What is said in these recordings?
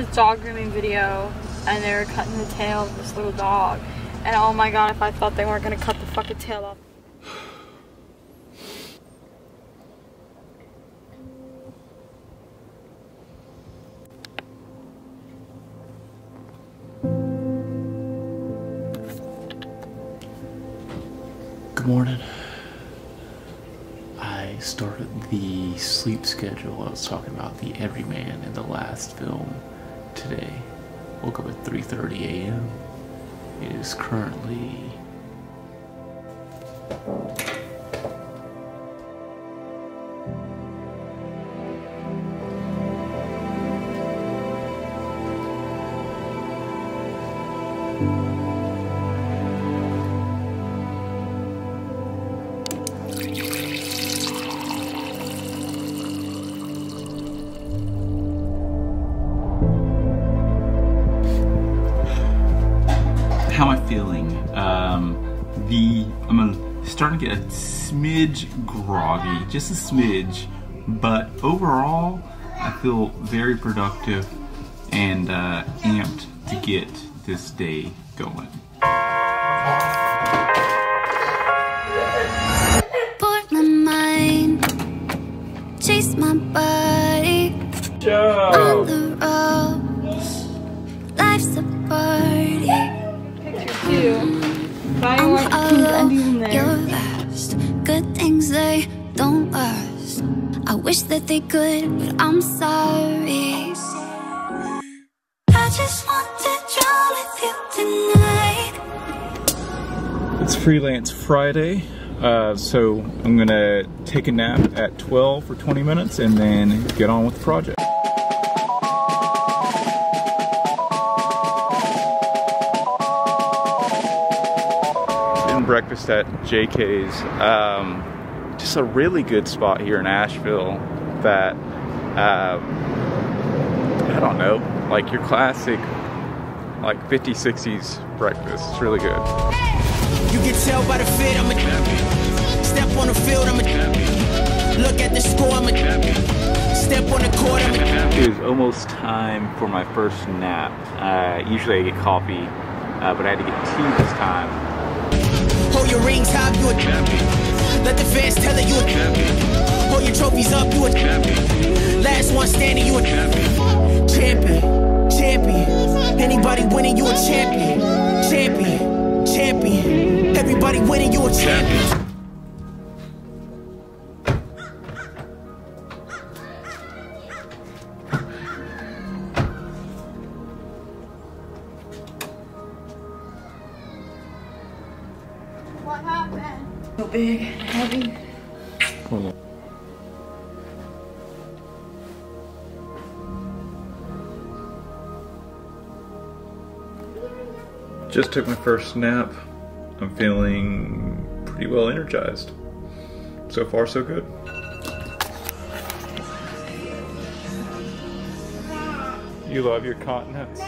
this dog grooming video and they were cutting the tail of this little dog. And oh my god, if I thought they weren't gonna cut the fucking tail off. Good morning. I started the sleep schedule I was talking about, the Everyman in the last film today. Woke up at 3.30 a.m. It is currently... how am I feeling? Um, the I'm starting to get a smidge groggy, just a smidge, but overall I feel very productive and uh, amped to get this day going. Port my mind, chase my body on wish that they could, but I'm sorry. I just want to drown with you tonight. It's Freelance Friday, uh, so I'm gonna take a nap at 12 for 20 minutes and then get on with the project. Eating breakfast at JK's. Um, just a really good spot here in Asheville that, uh, I don't know, like your classic, like 50s, 60s breakfast. It's really good. You can tell by the fit, I'm a champion. Step on the field, I'm a champion. Look at the score, I'm a champion. Step on the court, I'm a champion. It was almost time for my first nap. Uh, usually I get coffee, uh, but I had to get tea this time. Hold your rings high, you a champion. Let the fans tell it, you a champion. Hold your trophies up, you a champion. Last one standing, you a champion. Champion, champion. Anybody winning, you a champion. Champion, champion. Everybody winning, you a champion. Big, heavy. Just took my first nap. I'm feeling pretty well energized. So far, so good. You love your continents.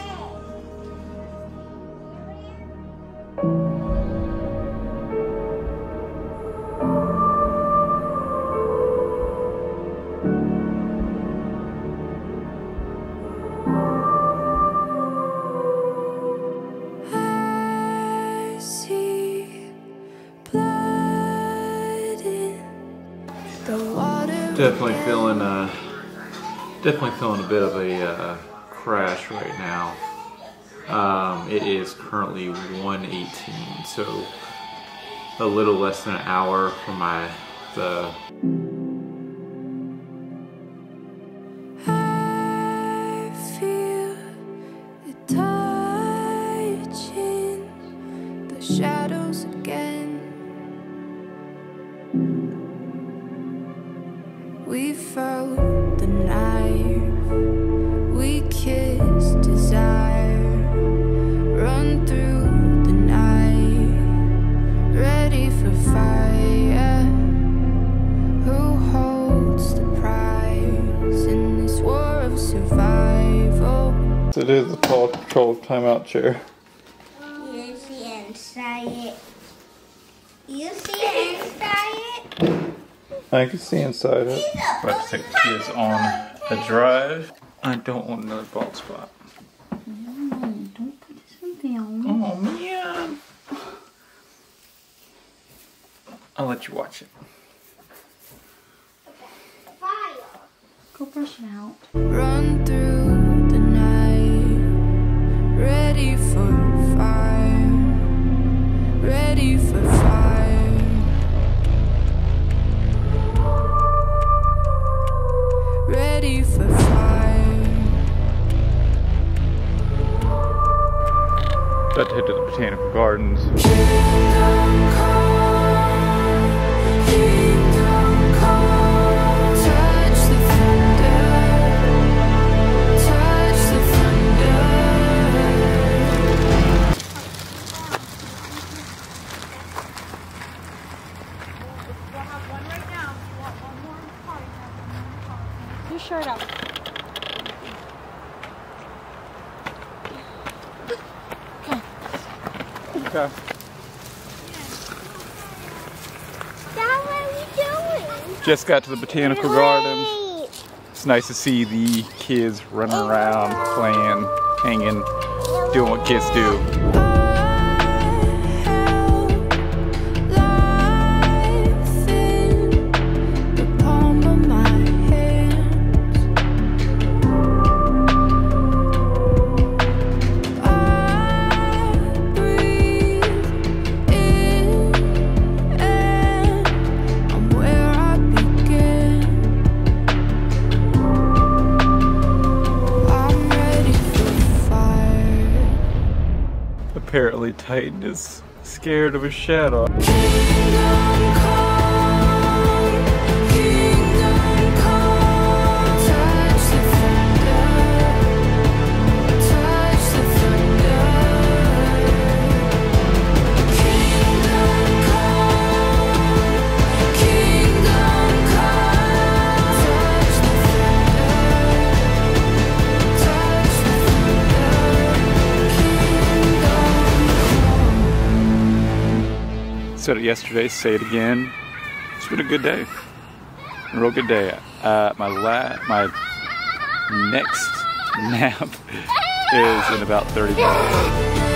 Definitely feeling, uh, definitely feeling a bit of a uh, crash right now. Um, it is currently 1:18, so a little less than an hour from my the shadows It is the Paw Patrol timeout chair. You see inside it. You see inside it? I can see inside it. About to take the kids on a drive. I don't want another bald spot. Mm-hmm. Don't put this in down. Oh man. I'll let you watch it. Okay. Fire. Go brush it out. Run through About to head to the botanical gardens. Dad, what are doing? Just got to the botanical gardens. Wait. It's nice to see the kids running around, playing, hanging, doing what kids do. Apparently Titan is scared of a shadow. Said it yesterday, say it again. It's been a good day. A real good day. Uh, my la- my next nap is in about 30 minutes.